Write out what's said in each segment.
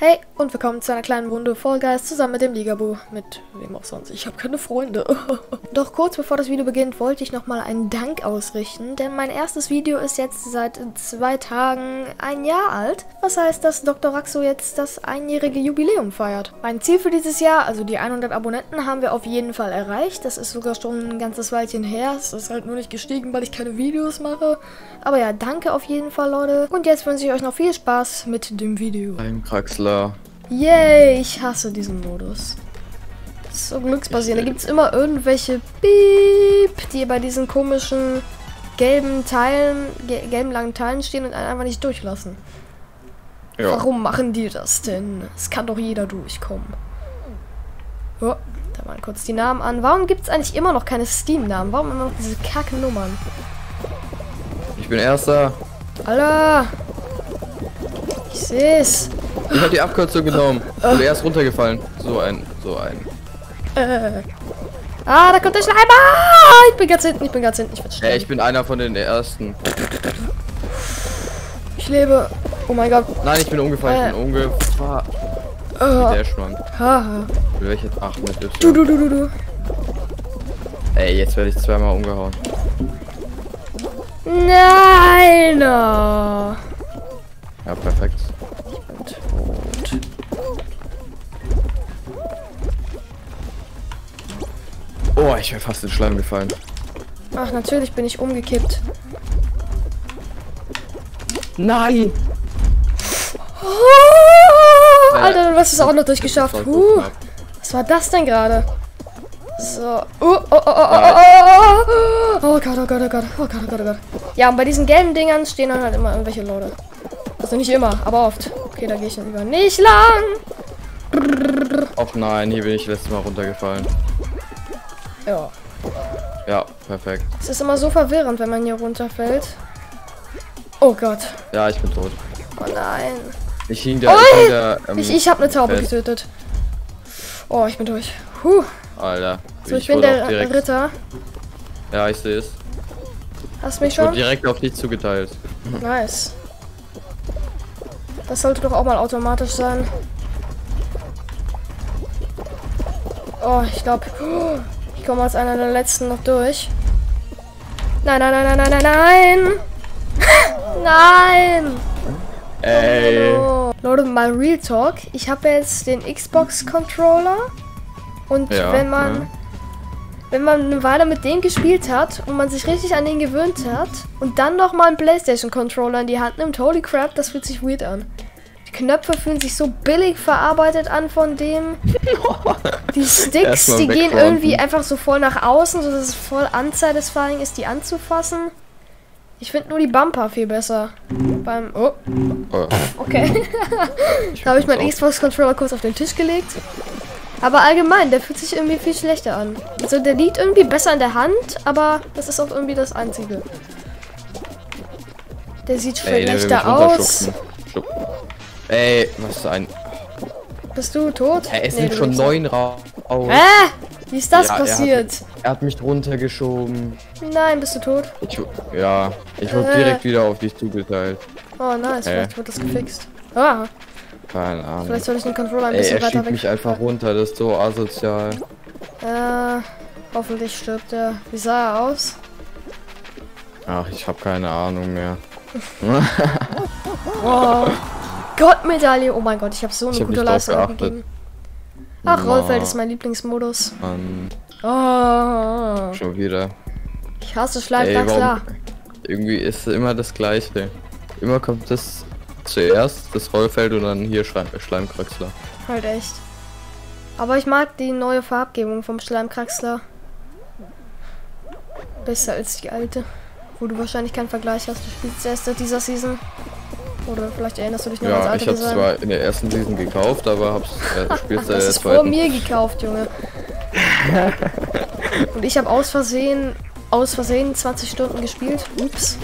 Hey und willkommen zu einer kleinen Runde Fall Guys zusammen mit dem Ligabo. Mit wem auch sonst. Ich habe keine Freunde. Doch kurz bevor das Video beginnt, wollte ich nochmal einen Dank ausrichten, denn mein erstes Video ist jetzt seit zwei Tagen ein Jahr alt. Was heißt, dass Dr. Raxo jetzt das einjährige Jubiläum feiert. Mein Ziel für dieses Jahr, also die 100 Abonnenten, haben wir auf jeden Fall erreicht. Das ist sogar schon ein ganzes Weilchen her. Es ist halt nur nicht gestiegen, weil ich keine Videos mache. Aber ja, danke auf jeden Fall, Leute. Und jetzt wünsche ich euch noch viel Spaß mit dem Video. Ein Kraxler. Yay, ich hasse diesen Modus. Das ist so glücksbasierend. Da gibt es immer irgendwelche Piep, die bei diesen komischen gelben Teilen, ge gelben langen Teilen stehen und einen einfach nicht durchlassen. Ja. Warum machen die das denn? Es kann doch jeder durchkommen. Oh, da waren kurz die Namen an. Warum gibt es eigentlich immer noch keine Steam-Namen? Warum immer noch diese kacken Nummern? Ich bin Erster. Alter! Ich seh's. Ich hab die Abkürzung genommen. Und er ist runtergefallen. So ein, so ein. Äh. Ah, da kommt der Schleimer! Ich bin ganz hinten, ich bin ganz hinten, ich werde ich bin einer von den ersten. Ich lebe. Oh mein Gott. Nein, ich bin umgefallen, äh. ich bin umgefahren. Uh. Der Schwank. Haha. Welche? Ach, mit Y. Du, du, du, du, du. Ey, jetzt werde ich zweimal umgehauen. Nein! Oh. Ja, perfekt. Oh, ich wäre fast in Schleim gefallen. Ach, natürlich bin ich umgekippt. Nein! Oh, Alter, du hast es auch noch durchgeschafft. Uh, was war das denn gerade? So. Oh, oh, oh, oh, oh, oh, oh Gott, oh Gott, oh Gott, oh Gott, oh Gott, oh Gott. Ja, und bei diesen gelben Dingern stehen dann halt immer irgendwelche Leute. Also nicht immer, aber oft. Okay, da gehe ich dann lieber nicht lang. Och nein, hier bin ich letztes Mal runtergefallen. Ja. Ja, perfekt. Es ist immer so verwirrend, wenn man hier runterfällt. Oh Gott. Ja, ich bin tot. Oh nein. Ich hing da. Ich, hing da, ähm, ich, ich habe eine Taube fest. getötet. Oh, ich bin durch. Huh. Alter. So, ich, ich bin der Ritter. Ja, ich sehe es. Hast mich schon? direkt auf dich zugeteilt. Nice. Das sollte doch auch mal automatisch sein. Oh, ich glaube. Oh komme als einer der letzten noch durch. Nein, nein, nein, nein, nein, nein, nein! nein! Ey. Oh, Leute, mal Real Talk. Ich habe jetzt den Xbox Controller. Und ja, wenn man. Ja. Wenn man eine Weile mit dem gespielt hat und man sich richtig an den gewöhnt hat und dann noch mal einen PlayStation Controller in die Hand nimmt, holy crap, das fühlt sich weird an. Die Knöpfe fühlen sich so billig verarbeitet an von dem. Die Sticks, die gehen irgendwie einfach so voll nach außen, so dass es voll unsatisfying ist, die anzufassen. Ich finde nur die Bumper viel besser. Beim. Oh. oh. Okay. da habe ich meinen Xbox-Controller kurz auf den Tisch gelegt. Aber allgemein, der fühlt sich irgendwie viel schlechter an. Also der liegt irgendwie besser in der Hand, aber das ist auch irgendwie das Einzige. Der sieht schlechter aus. Ey, was ist ein... Bist du tot? Ey, es nee, sind schon neun raus. Hä? Wie ist das ja, passiert? Er hat, er hat, mich drunter geschoben. Nein, bist du tot? Ich, ja, ich wurde äh. direkt wieder auf dich zugeteilt. Oh nice, äh. vielleicht wird das gefixt. Ah. Keine Ahnung. Vielleicht soll ich den Controller ein bisschen Ey, er weiter weg. mich einfach runter, das ist so asozial. Äh, hoffentlich stirbt er. Wie sah er aus? Ach, ich habe keine Ahnung mehr. wow. Goldmedaille. Oh mein Gott, ich habe so eine ich gute Leistung gegeben. Ach, Rollfeld ist mein Lieblingsmodus. Mann. Oh. Schon wieder. Ich hasse Schleifwachsler. Irgendwie ist es immer das gleiche. Immer kommt das zuerst, das Rollfeld und dann hier Schleim Schleimkraxler. Halt echt. Aber ich mag die neue Farbgebung vom Schleimkraxler. Besser als die alte. Wo du wahrscheinlich keinen Vergleich hast. Du spielst erst seit dieser Season. Oder vielleicht erinnerst du dich noch ja, ans alte ich hab's Design? zwar in der ersten Season gekauft, aber hab's äh, spielst Das ist vor mir gekauft, Junge. Und ich habe aus Versehen aus Versehen 20 Stunden gespielt. Ups.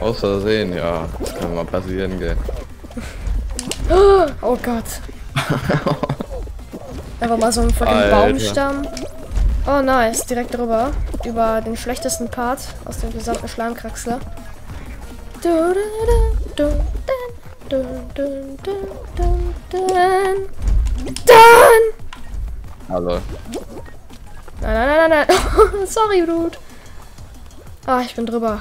Aus Versehen, ja. Das kann mal passieren, gell. Oh Gott. Einfach mal so ein fucking Baumstamm. Oh nice, direkt drüber. Über den schlechtesten Part aus dem gesamten Schleimkraxler. Dann. Hallo. Nein, nein, nein, nein, nein. Sorry, Dude. Ah, ich bin drüber.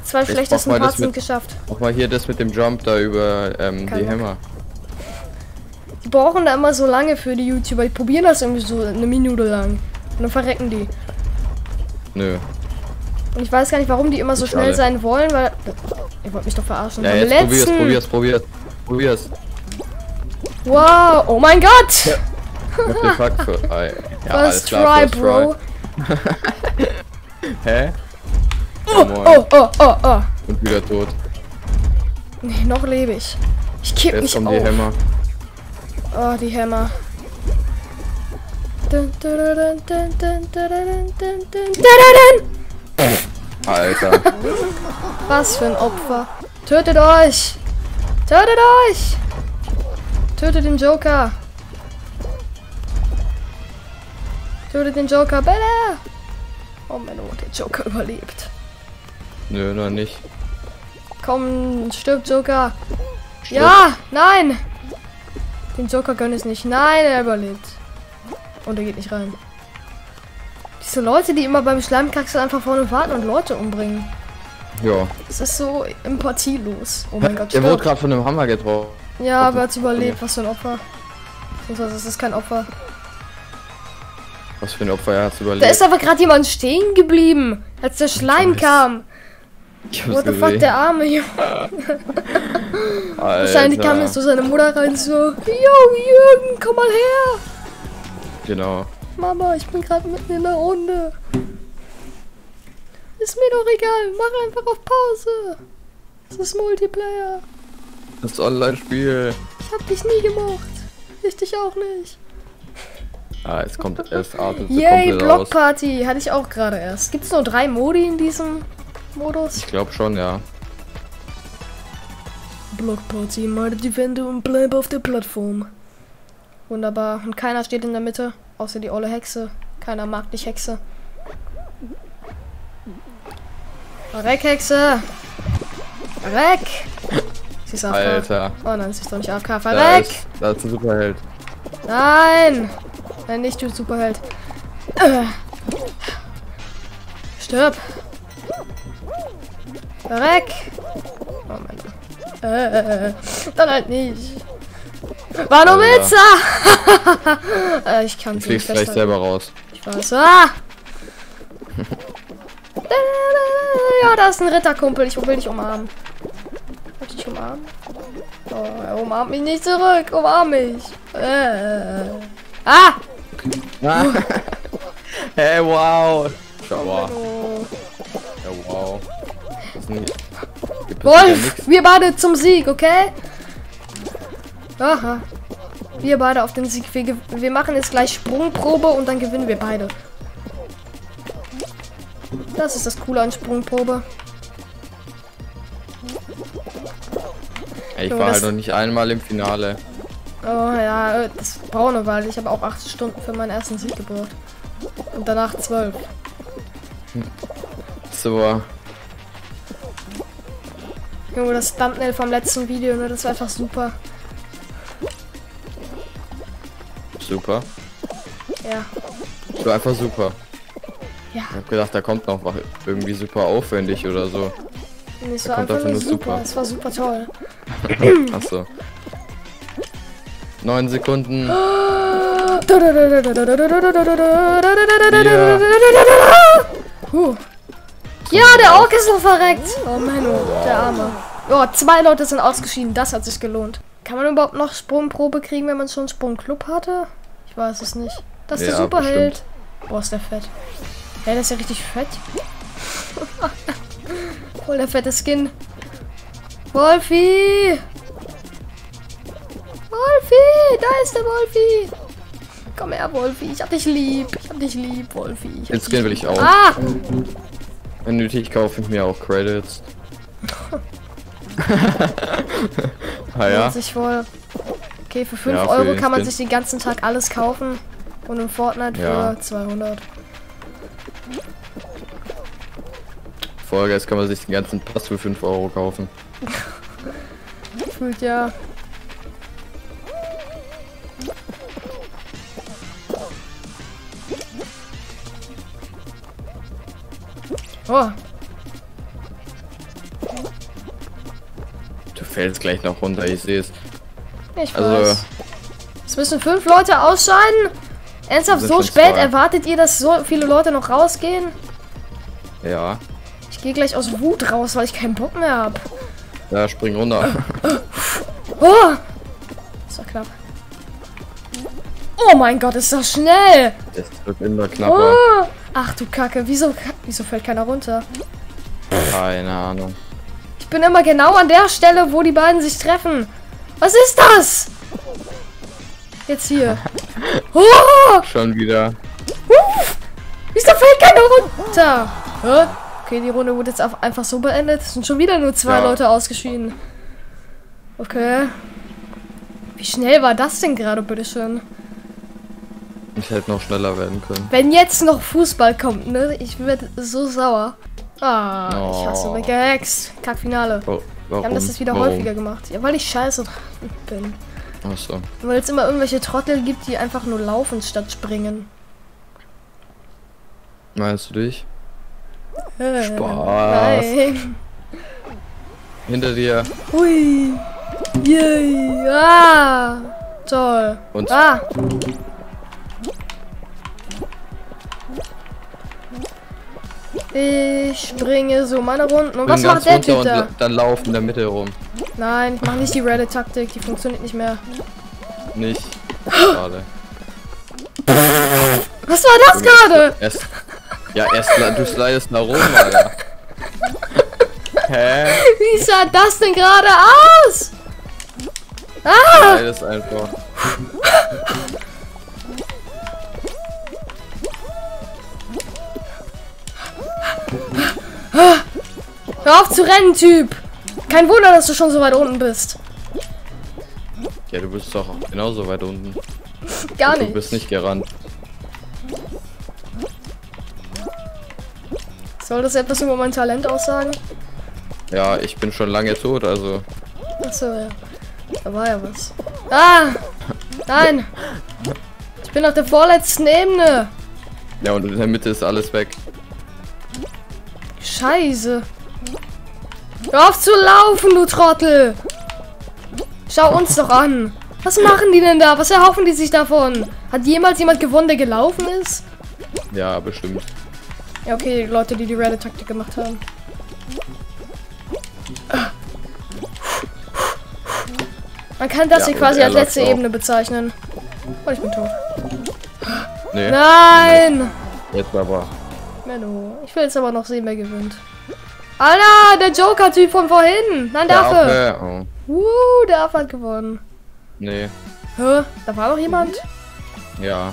Die zwei Ich schlechtesten Parts sind geschafft. Mach mal hier das mit dem Jump da über ähm, die. Hämmer. Die brauchen da immer so lange für die YouTuber. Die probieren das irgendwie so eine Minute lang. Und dann verrecken die. Nö. Und ich weiß gar nicht, warum die immer so Nicht schnell alle. sein wollen, weil. Ihr wollt mich doch verarschen. Ja, jetzt probier's, letzten- probier's, probier's. Probier's. Wow, oh mein Gott! What the fuck für. Ah, ja, alles First klar, try, first Bro. try. Hä? Oh, oh, oh, oh, oh. Und wieder tot. Nee, noch lebe ich. Ich kipp Jetzt mich kommen auf. die Hämmer. Oh, die Hämmer. Dun, dun, dun, Alter. Was für ein Opfer. Tötet euch! Tötet euch! Tötet den Joker! Tötet den Joker, bitte! Oh mein Gott, der Joker überlebt. Nö, noch nicht. Komm, stirb Joker! Ja! Nein! Den Joker gönn es nicht. Nein, er überlebt. Und er geht nicht rein. Diese Leute, die immer beim Schleimkaxel einfach vorne warten und Leute umbringen. Ja. Das ist so empathielos. Oh mein Gott, Der wurde gerade von einem Hammer getroffen. Ja, aber er hat überlebt. Was für ein Opfer. Es ist kein Opfer. Was für ein Opfer er hat Da überlebt. ist aber gerade jemand stehen geblieben, als der Schleim kam. Ich What the fuck, der arme Junge. Wahrscheinlich kam jetzt so seine Mutter rein so, Yo, Jürgen, komm mal her. Genau. Mama, ich bin gerade mitten in der Runde. Ist mir doch egal, mach einfach auf Pause. Es ist Multiplayer. Das Online-Spiel. Ich hab dich nie gemocht. Ich dich auch nicht. Ah, es kommt, artet so Yay. Blockparty hatte ich auch gerade erst. Gibt es nur drei Modi in diesem Modus? Ich glaube schon, ja. Blockparty, meide die Wände und bleib auf der Plattform. Wunderbar. Und keiner steht in der Mitte, außer die olle Hexe. Keiner mag dich, Hexe. Weg, Hexe! Weg! Sie ist AFK. Alter. Oh nein, sie ist doch nicht AFK. Da Verreck! ist, da ist ein Superheld. Nein! Nein, nicht du Superheld. Äh. Stirb! Verreck! Oh mein Gott. Äh, dann halt nicht. War nur Alter. Witzer! äh, ich kann Du sie fliegst nicht gleich festhalten. selber raus. Ich weiß. Ah! Ja, da ist ein Ritterkumpel. Ich will dich umarmen. Will ich dich umarmen? Oh, er umarmt mich nicht zurück. Umarm mich. Äh. Ah! hey, wow. Schau mal. Oh. Ja, wow. Wolf, wir beide zum Sieg, okay? Aha. Wir beide auf den Sieg. Wir, wir machen jetzt gleich Sprungprobe und dann gewinnen wir beide. Das ist das Coole an Sprungprobe. Ich war halt noch nicht einmal im Finale. Oh ja, das braucht eine Weile. Ich habe auch 8 Stunden für meinen ersten Sieg gebraucht. Und danach 12. So, Junge, das Thumbnail vom letzten Video, ne, das war einfach super. Super. Ja. War einfach super. Ja. Ich hab gedacht, da kommt noch was irgendwie super aufwendig oder so. Und es Da war kommt einfach nur super. super. Es war super toll. Achso. Neun Sekunden. Huh. Ja, der Ork ist noch verreckt. Oh Menno, der Arme. Oh, zwei Leute sind ausgeschieden. Das hat sich gelohnt. Kann man überhaupt noch Sprungprobe kriegen, wenn man schon Sprungclub hatte? Ich weiß es nicht. Das ist der Ja, Superheld. Boah, ist der fett. Ja, der ist ja richtig fett. Voll der fette Skin. Wolfi! Wolfi! Da ist der Wolfi! Komm her, Wolfi. Ich hab dich lieb. Ich hab dich lieb, Wolfi. Ich Den Skin will ich auch. Ah! Wenn nötig, kaufe ich mir auch Credits. ah ja. Sich wohl. Okay, für 5 ja, Euro kann man sich den ganzen Tag alles kaufen. Und im Fortnite ja. für 200. Vollgas kann man sich den ganzen Pass für 5 Euro kaufen. Gefühlt ja. Oh. Du fällst gleich noch runter, ich sehe es. Ich also, weiß. Es müssen fünf Leute ausscheiden. Ernsthaft, so spät zwei. erwartet ihr, dass so viele Leute noch rausgehen? Ja. Ich gehe gleich aus Wut raus, weil ich keinen Bock mehr habe. Ja, spring runter. oh! Das war knapp. Oh mein Gott, ist das schnell! Das wird immer knapper. Oh! Ach du Kacke, wieso, wieso fällt keiner runter? Keine Ahnung. Ich bin immer genau an der Stelle, wo die beiden sich treffen. Was ist das? Jetzt hier. Oh! Schon wieder. Uh! Wieso fällt keiner runter? Hä? Okay, die Runde wurde jetzt einfach so beendet. Es sind schon wieder nur zwei ja. Leute ausgeschieden. Okay. Wie schnell war das denn gerade, bitteschön? Ich hätte noch schneller werden können. Wenn jetzt noch Fußball kommt, ne? Ich werde so sauer. Ah, oh. ich hasse mich gehext. Kackfinale. Oh, warum? Wir haben das jetzt wieder warum? häufiger gemacht. Ja, weil ich scheiße bin. Achso. Weil es immer irgendwelche Trottel gibt, die einfach nur laufen statt springen. Meinst du dich? Äh, Spaß. Nein. Hinter dir. Hui. Yay. Ah. Toll. Und? Ah. Ich springe so meine Runden. Und was macht der Typ da? Dann laufen in der Mitte rum. Nein, ich mach nicht die Reddit-Taktik. Die funktioniert nicht mehr. Nicht. Schade. Was war das gerade? Ja, erst du slidest nach oben, Alter. Hä? Wie sah das denn gerade aus? Ah! Slidest einfach. Hör auf zu rennen, Typ! Kein Wunder, dass du schon so weit unten bist. Ja, du bist doch genauso weit unten. Gar nicht. Du bist nicht gerannt. Soll das etwas über mein Talent aussagen? Ja, ich bin schon lange tot, also. Achso, ja. Da war ja was. Ah! Nein! Ich bin auf der vorletzten Ebene! Ja, und in der Mitte ist alles weg. Scheiße! Hör auf zu laufen, du Trottel! Schau uns doch an! Was machen die denn da? Was erhoffen die sich davon? Hat jemals jemand gewonnen, der gelaufen ist? Ja, bestimmt. Ja, okay, Leute, die die Reddit-Taktik gemacht haben. Man kann das ja, hier quasi als letzte Ebene bezeichnen. Oh, ich bin tot. Nee. Nein! Jetzt aber. Menno. Ich will jetzt aber noch sehen, wer gewinnt. Alter, der Joker-Typ von vorhin. Nein, der Affe. Oh. Uh, der Affe hat gewonnen. Nee. Hä? Da war noch jemand? Ja.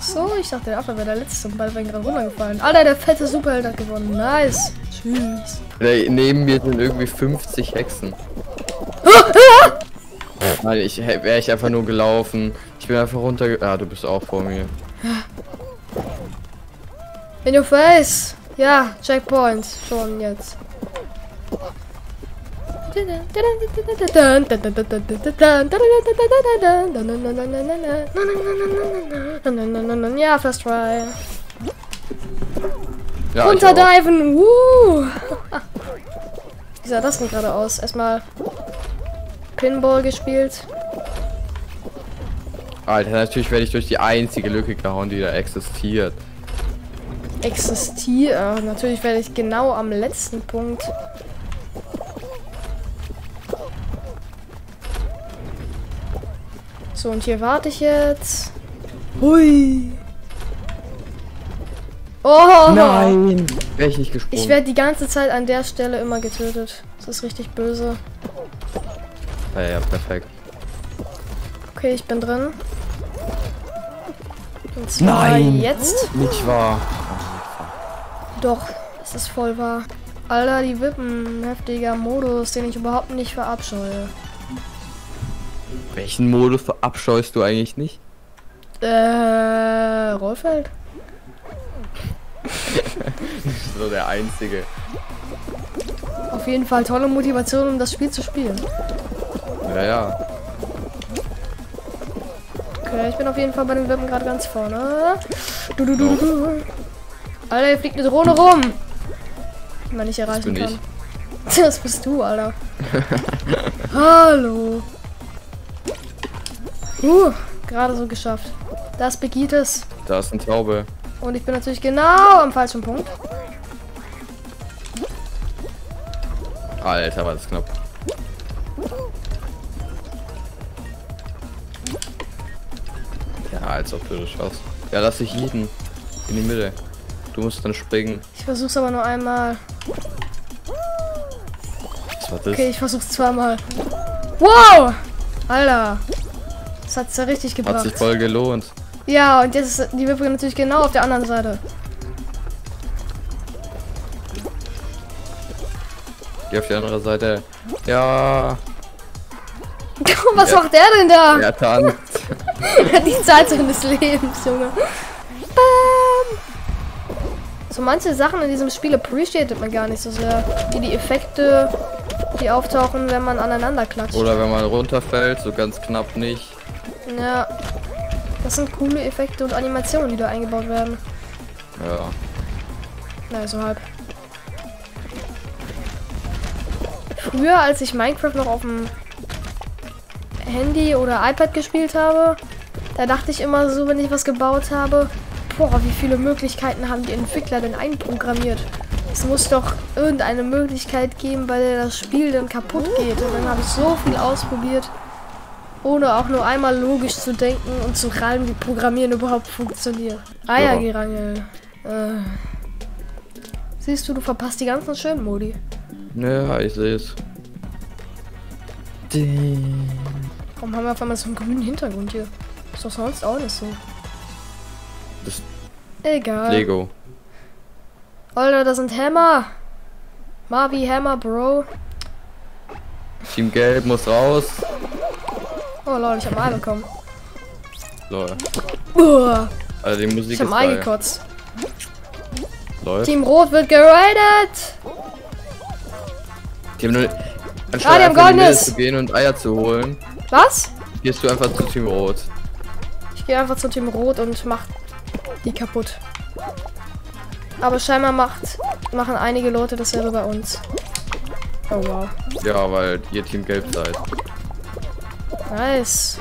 So, ich dachte, der Affe wäre der letzte und beide wären gerade runtergefallen. Alter, der fette Superheld hat gewonnen. Nice. Tschüss. Neben mir sind irgendwie 50 Hexen. Nein, ich wäre ich einfach nur gelaufen. Ich bin einfach runter. Ah, du bist auch vor mir. In your face. Ja, Checkpoint. Schon jetzt. Ja, first try. Ja, Runterdiven. Woo. Wie sah das denn gerade aus? Erstmal Pinball gespielt. Alter, natürlich werde ich durch die einzige Lücke gehauen, die da existiert. Existiert? Natürlich werde ich genau am letzten Punkt So, und hier warte ich jetzt. Hui. Oh! Nein! Wäre ich nicht gesprungen. Ich werde die ganze Zeit an der Stelle immer getötet. Das ist richtig böse. Ja, ja, perfekt. Okay, ich bin drin. Und zwar Nein! Jetzt? Nicht wahr. Doch, es ist voll wahr. Alter, die Wippen. Heftiger Modus, den ich überhaupt nicht verabscheue. Welchen Modus verabscheust du eigentlich nicht? Äh, Rollfeld. so der einzige. Auf jeden Fall tolle Motivation, um das Spiel zu spielen. Ja, ja. Okay, ich bin auf jeden Fall bei den Wippen gerade ganz vorne. Du, du, du, du. Alter, hier fliegt eine Drohne rum. die man nicht erreichen das kann. Ich. Das bist du, Alter. Hallo. Uh, gerade so geschafft. Das begeht es. Da ist ein Taube. Und ich bin natürlich genau am falschen Punkt. Alter, war das knapp. Ja, als ob du das schaffst. Ja, lass dich jeden in die Mitte. Du musst dann springen. Ich versuch's aber nur einmal. Was war das? Okay, ich versuch's zweimal. Wow! Alter. Das hat's ja richtig gebracht. Hat sich voll gelohnt. Ja, und jetzt ist die Wippe natürlich genau auf der anderen Seite. Geh auf die andere Seite. Ja. Was ja. macht der denn da? Er tanzt. die Zeit seines Lebens, Junge. Bam. So manche Sachen in diesem Spiel appreciated man gar nicht so sehr. Wie die Effekte, die auftauchen, wenn man aneinander klatscht. Oder wenn man runterfällt, so ganz knapp nicht. Ja. Das sind coole Effekte und Animationen, die da eingebaut werden. Ja. Na, so halb. Früher, als ich Minecraft noch auf dem Handy oder iPad gespielt habe, da dachte ich immer so, wenn ich was gebaut habe, boah, wie viele Möglichkeiten haben die Entwickler denn einprogrammiert? Es muss doch irgendeine Möglichkeit geben, bei der das Spiel dann kaputt geht. Und dann habe ich so viel ausprobiert, ohne auch nur einmal logisch zu denken und zu rein, wie Programmieren überhaupt funktioniert. Eiergerangel. Ja. Äh. Siehst du, du verpasst die ganzen schönen Modi. Ja, ich sehe es. Warum haben wir auf einmal so einen grünen Hintergrund hier? Ist doch sonst auch nicht so. Das Egal. Lego. Alter, das sind Hammer. Marvi Hammer, Bro. Team Gelb muss raus. Oh lol, ich hab Ei bekommen. Lol. Uah. Also die Musik ich hab Ei gekotzt. Lol. Team Rot wird geradet. Die haben nur ah, die haben goldenes. zu gehen und Eier zu holen. Was? Gehst du einfach zu Team Rot. Ich gehe einfach zu Team Rot und mach die kaputt. Aber scheinbar macht, machen einige Leute dasselbe bei uns. Oh wow. Ja, weil ihr Team Gelb seid. Nice.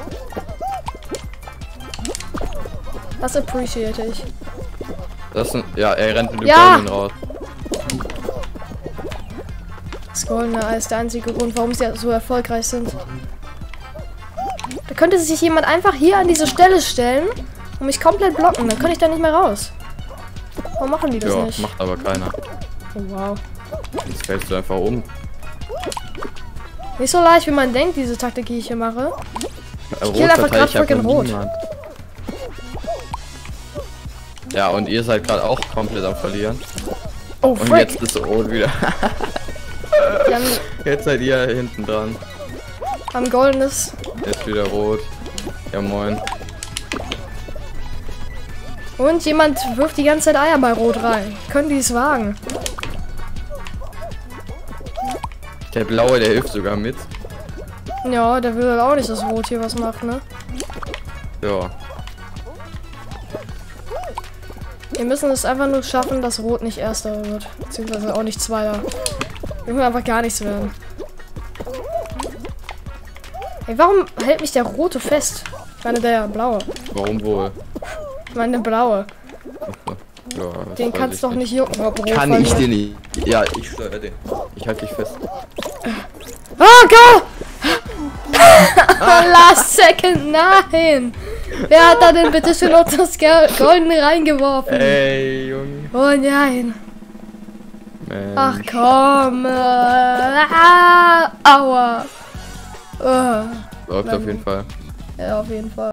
Das appreciate ich. Das sind, ja, er rennt mit dem ja. Golden raus. Das Goldene ist der einzige Grund, warum sie so erfolgreich sind. Da könnte sich jemand einfach hier an diese Stelle stellen und mich komplett blocken. Dann könnte ich da nicht mehr raus. Warum machen die das ja, nicht? macht aber keiner. Oh, wow. Jetzt fällst du einfach um. Nicht so leicht, wie man denkt, diese Taktik, die ich hier mache. Ich kill einfach gerade freaking rot. Ja, und ihr seid gerade auch komplett am Verlieren. Oh, frick. Und jetzt ist rot wieder. jetzt seid ihr hinten dran. Am goldenes. Jetzt wieder rot. Ja, moin. Und jemand wirft die ganze Zeit Eier bei Rot rein. Können die es wagen? Der Blaue, der hilft sogar mit. Ja, der will auch nicht, dass Rot hier was macht, ne? Ja. Wir müssen es einfach nur schaffen, dass Rot nicht Erster wird. Beziehungsweise auch nicht Zweiter. Wir müssen einfach gar nichts werden. Ey, warum hält mich der Rote fest? Ich meine, der Blaue. Warum wohl? Ich meine, Blaue. Ja, den kannst du doch nicht jucken, ob Kann ich dir nicht. Ja, ich steuere den. Ich halte dich fest. Oh, go! Last second, nein! Wer hat da denn bitte schon noch das Goldene reingeworfen? Ey, Junge. Oh nein. Mensch. Ach komm. Äh, ah, aua. Oh. Läuft auf jeden Fall. Ja, auf jeden Fall.